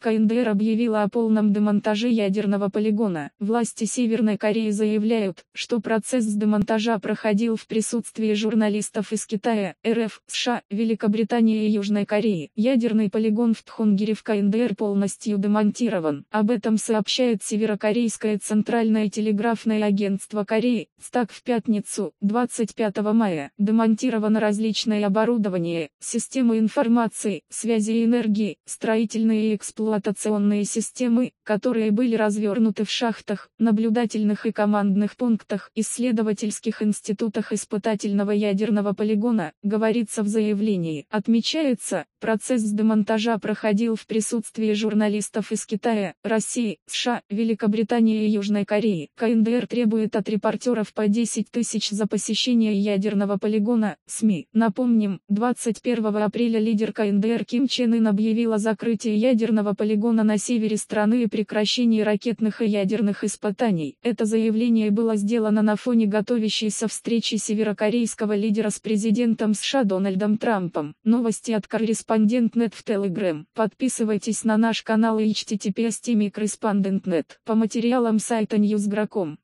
КНДР объявила о полном демонтаже ядерного полигона. Власти Северной Кореи заявляют, что процесс демонтажа проходил в присутствии журналистов из Китая, РФ, США, Великобритании и Южной Кореи. Ядерный полигон в Тхунгере в КНДР полностью демонтирован. Об этом сообщает Северокорейское центральное телеграфное агентство Кореи, СТАК в пятницу, 25 мая. Демонтировано различное оборудование, системы информации, связи и энергии, строительные и эксплуатационные эксплуатационные системы, которые были развернуты в шахтах, наблюдательных и командных пунктах, исследовательских институтах испытательного ядерного полигона, говорится в заявлении. Отмечается, процесс демонтажа проходил в присутствии журналистов из Китая, России, США, Великобритании и Южной Кореи. КНДР требует от репортеров по 10 тысяч за посещение ядерного полигона, СМИ. Напомним, 21 апреля лидер КНДР Ким Чен Ын объявил о закрытии ядерного полигона на севере страны и прекращении ракетных и ядерных испытаний. Это заявление было сделано на фоне готовящейся встречи северокорейского лидера с президентом США Дональдом Трампом. Новости от корреспондент.нет в Telegram. Подписывайтесь на наш канал и https По материалам сайта Newsgro.com.